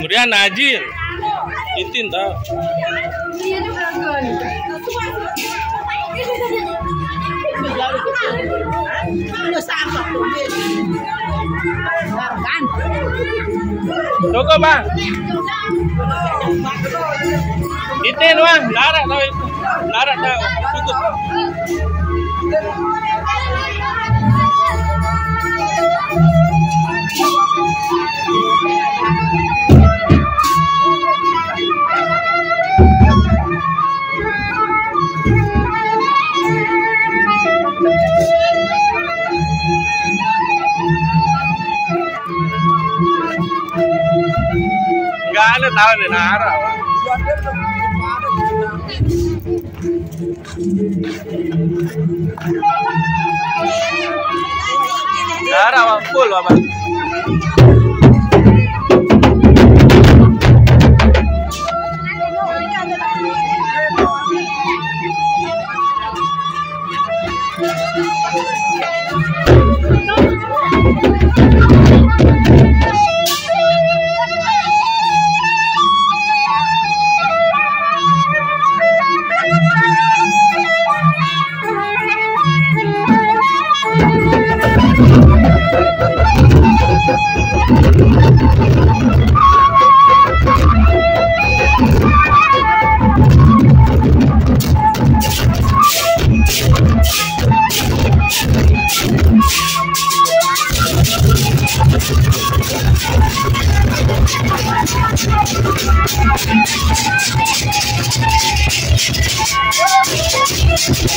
Kemudian Najil. Titin tau. Tunggu bang. Titin bang. Larat tau itu. Larat tau. Cukup. Enggak ada tahu nih Nara. Bang. Nara bang full bang. Eh,